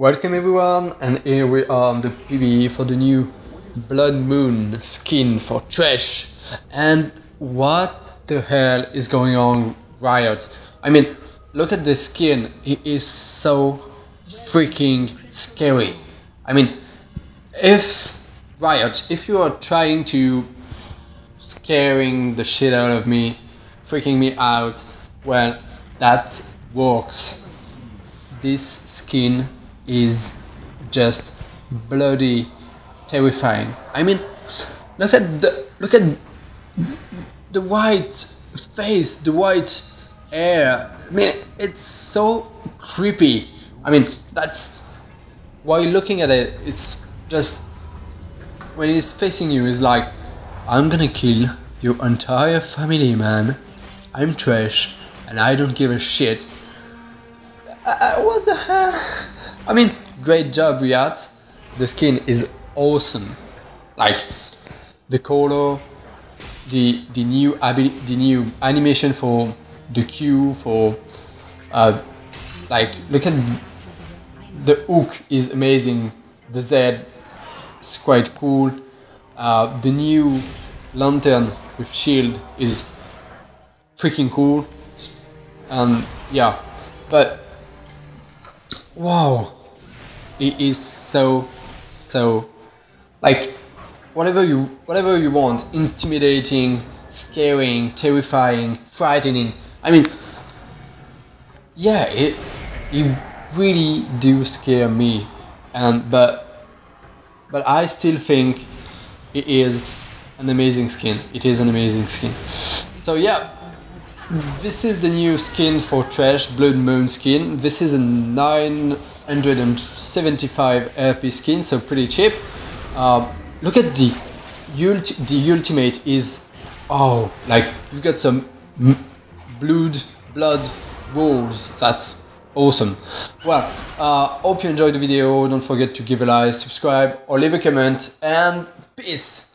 Welcome everyone, and here we are on the PBE for the new Blood Moon skin for Thresh. And what the hell is going on, Riot? I mean, look at the skin, it is so freaking scary. I mean, if Riot, if you are trying to scaring the shit out of me, freaking me out, well, that works. This skin is just bloody terrifying. I mean, look at the look at the white face, the white hair. I mean, it's so creepy. I mean, that's while looking at it, it's just when he's facing you, he's like, "I'm gonna kill your entire family, man. I'm Thresh, and I don't give a shit." Uh, what the hell? I mean, great job, Riot. The skin is awesome. Like the color, the the new ability, the new animation for the Q for uh, like look at the hook is amazing. The Z is quite cool. Uh, the new lantern with shield is freaking cool. And yeah, but wow. It is so so like whatever you whatever you want. Intimidating scaring terrifying frightening. I mean yeah it you really do scare me. And but but i still think it is an amazing skin. It is an amazing skin. So yeah this is the new skin for Thresh, blood moon skin. This is a 975 rp skin so pretty cheap. Uh, look at the ulti the ultimate is oh like you've got some blood blood walls that's awesome. Well uh, hope you enjoyed the video. Don't forget to give a like subscribe or leave a comment and peace